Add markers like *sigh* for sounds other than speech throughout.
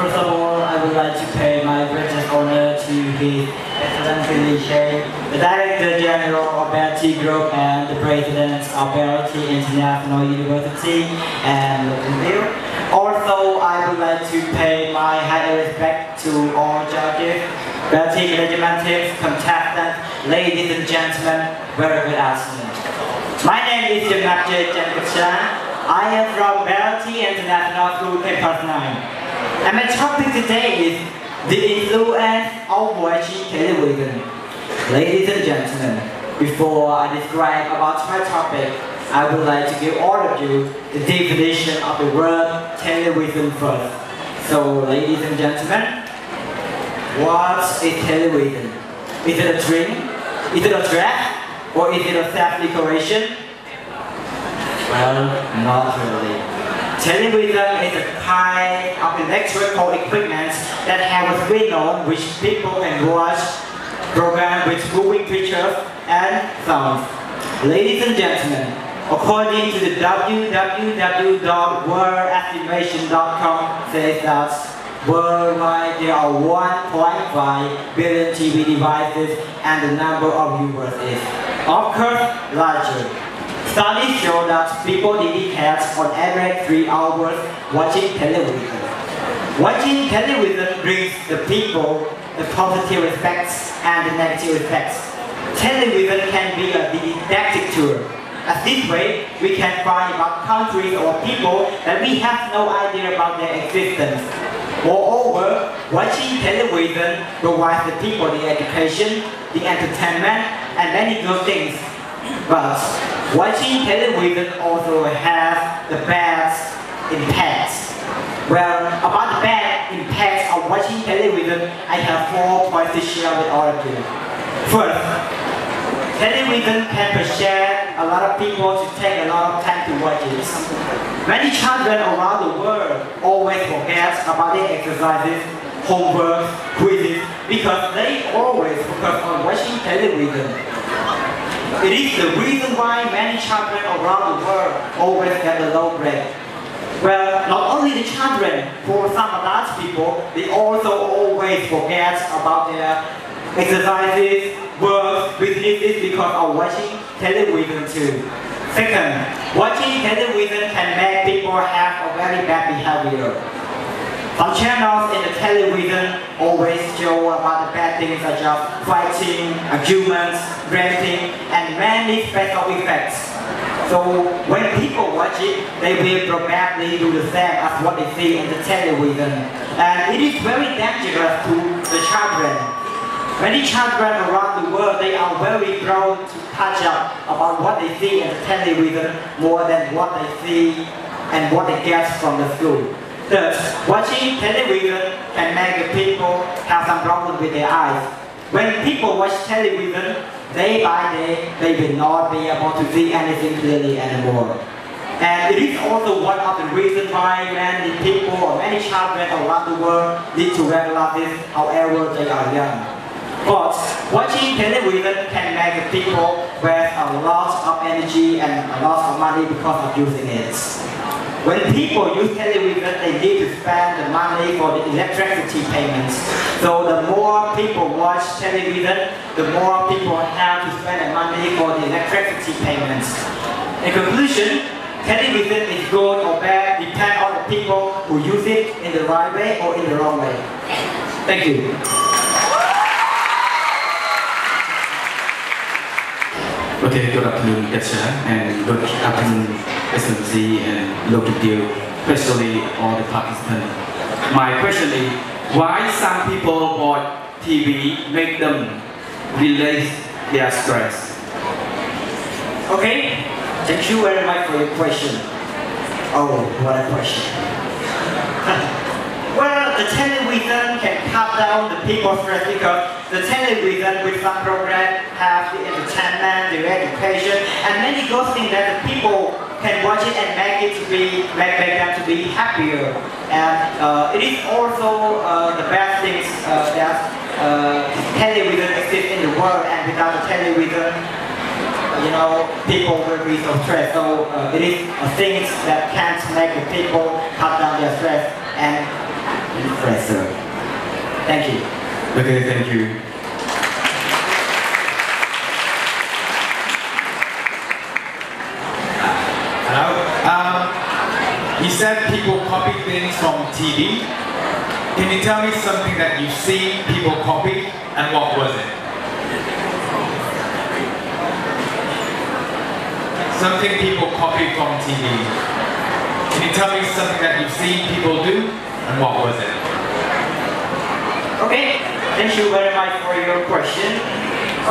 First of all, I would like to pay my greatest honor to His Excellency Shea, the Director General of BELTEI Group and the President of BELTEI International University and Review. Also, I would like to pay my highest respect to all judges, BELTEI regimentatives, contestants, ladies and gentlemen, very good afternoon. My name is Jamnapje Jankachan. I am from BELTEI International School Campus 9. And my topic today is the influence of watching television. Ladies and gentlemen, before I describe about my topic, I would like to give all of you the definition of the word television first. So, ladies and gentlemen, what is television? Is it a drink? Is it a dress? Or is it a self-decoration? Well, not really. Television is a kind of electrical equipment that has a on which people can watch program with moving pictures and sounds. Ladies and gentlemen, according to the www.worldestimation.com says that worldwide there are 1.5 billion TV devices and the number of users is, of course, larger. Studies show that people dedicate on average three hours watching television. Watching television brings the people the positive effects and the negative effects. Television can be a didactic tool. As this way, we can find about countries or people that we have no idea about their existence. Moreover, watching television provides the people the education, the entertainment, and many good things. But Watching television also has the bad impacts. Well, about the bad impacts of watching television, I have four points to share with all of you. First, television can persuade a lot of people to take a lot of time to watch it. Many children around the world always forget about their exercises, homework, quizzes, because they always focus on watching television. It is the reason why many children around the world always get a low grade. Well, not only the children, for some adult people, they also always forget about their exercises, work, businesses because of watching television too. Second, watching television can make people have a very bad behavior. Some channels in the television always show about the bad things such as fighting, arguments, ranting, and many special effects. So when people watch it, they will probably do the same as what they see in the television. And it is very dangerous to the children. Many children around the world, they are very prone to catch up about what they see in the television more than what they see and what they get from the school. Third, watching television can make people have some problem with their eyes. When people watch television, day by day, they will not be able to see anything clearly anymore. And it is also one of the reasons why many people or many children around the world need to wear glasses however they are young. But watching television can make people waste a lot of energy and a lot of money because of using it. When people use television, they need to spend the money for the electricity payments. So the more people watch television, the more people have to spend the money for the electricity payments. In conclusion, television is good or bad depends on the people who use it in the right way or in the wrong way. Thank you. Okay, good afternoon, Kesha, and good afternoon, SMC and local deal, especially all the participants. My question is, why some people watch TV make them release their stress? Okay, thank you very much for your question. Oh, what a question. *laughs* well, the television can cut down the people's stress because the television with some program have the entertainment, the education, and many good things that the people can watch it and make it to be make, make them to be happier. And uh, it is also uh, the best things uh, that uh, television exists in the world, and without the television, you know, people will be so stressed. So uh, it is a thing that can't make the people cut down their stress and influencer. Thank you. Okay, thank you. Hello. Um, you said people copy things from TV. Can you tell me something that you've seen people copy and what was it? Something people copy from TV. Can you tell me something that you've seen people do and what was it? Okay, thank you very much for your question.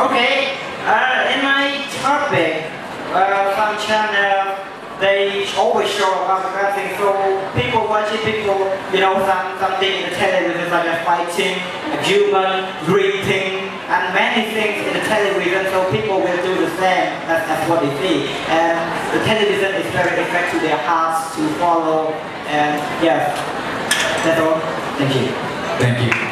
Okay, uh, in my topic, uh, some channel they always show about boxing, so people watching people, you know, some something in the television such as fighting, a human, breathing, and many things in the television. So people will do the same. That's, that's what they see, and the television is very effective to their hearts to follow. And yes, that's all. Thank you. Thank you.